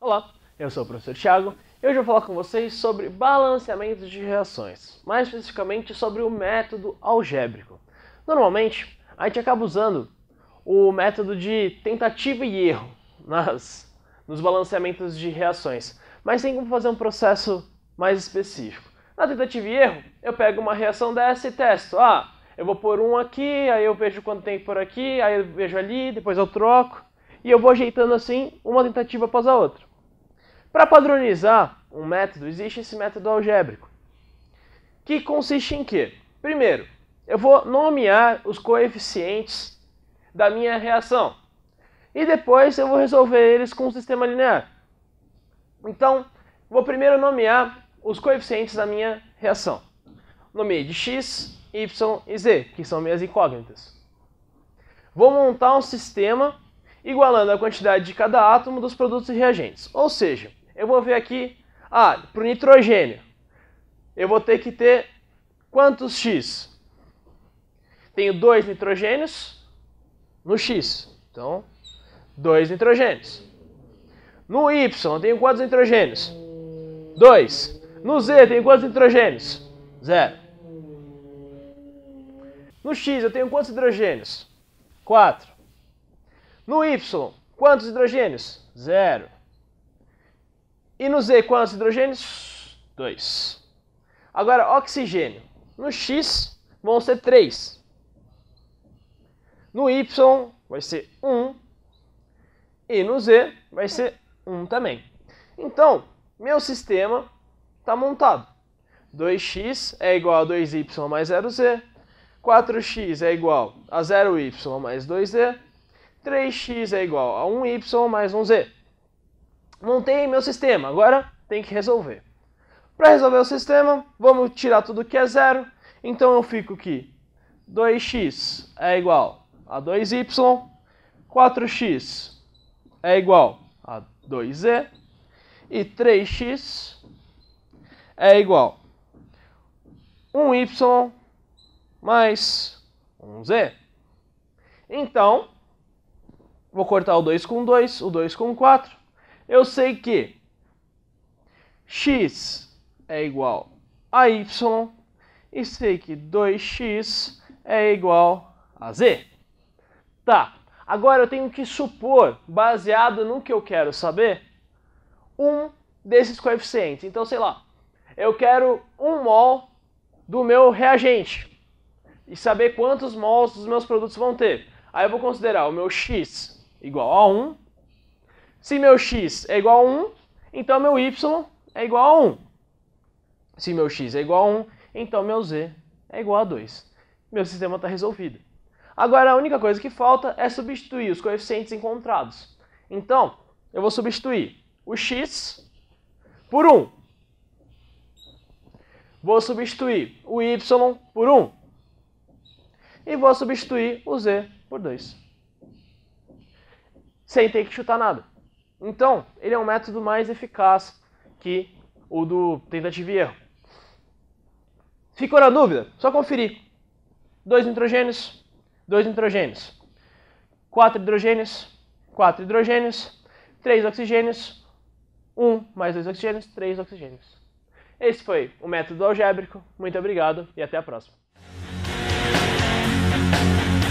Olá, eu sou o professor Thiago e hoje eu vou falar com vocês sobre balanceamento de reações, mais especificamente sobre o método algébrico. Normalmente, a gente acaba usando o método de tentativa e erro nas, nos balanceamentos de reações, mas tem como fazer um processo mais específico. Na tentativa e erro, eu pego uma reação dessa e testo. Ah, eu vou pôr um aqui, aí eu vejo quanto tem que aqui, aí eu vejo ali, depois eu troco, e eu vou ajeitando assim uma tentativa após a outra. Para padronizar um método, existe esse método algébrico, que consiste em quê? Primeiro, eu vou nomear os coeficientes da minha reação e depois eu vou resolver eles com o sistema linear. Então, vou primeiro nomear os coeficientes da minha reação. Nomeei de x, y e z, que são minhas incógnitas. Vou montar um sistema igualando a quantidade de cada átomo dos produtos e reagentes. Ou seja, eu vou ver aqui, ah, para o nitrogênio, eu vou ter que ter quantos X? Tenho dois nitrogênios no X. Então, dois nitrogênios. No Y, eu tenho quantos nitrogênios? Dois. No Z, tenho quantos nitrogênios? Zero. No X, eu tenho quantos hidrogênios? Quatro. No Y, quantos hidrogênios? Zero. E no Z, quantos hidrogênios? 2. Agora, oxigênio. No X, vão ser 3. No Y, vai ser 1. E no Z, vai ser 1 também. Então, meu sistema está montado. 2x é igual a 2y mais 0z. 4x é igual a 0y mais 2z. 3x é igual a 1y mais 1z montei meu sistema, agora tem que resolver. Para resolver o sistema, vamos tirar tudo que é zero. Então eu fico que 2x é igual a 2y, 4x é igual a 2z e 3x é igual a 1y mais 1z. Então, vou cortar o 2 com 2, o 2 com 4 eu sei que x é igual a y e sei que 2x é igual a z. Tá, agora eu tenho que supor, baseado no que eu quero saber, um desses coeficientes. Então, sei lá, eu quero um mol do meu reagente e saber quantos mols dos meus produtos vão ter. Aí eu vou considerar o meu x igual a 1 se meu x é igual a 1, então meu y é igual a 1. Se meu x é igual a 1, então meu z é igual a 2. Meu sistema está resolvido. Agora a única coisa que falta é substituir os coeficientes encontrados. Então, eu vou substituir o x por 1. Vou substituir o y por 1. E vou substituir o z por 2. Sem ter que chutar nada. Então, ele é um método mais eficaz que o do tentativa e erro. Ficou na dúvida? Só conferir. Dois nitrogênios, dois nitrogênios. Quatro hidrogênios, quatro hidrogênios. Três oxigênios, um mais dois oxigênios, três oxigênios. Esse foi o método algébrico. Muito obrigado e até a próxima. Thank you.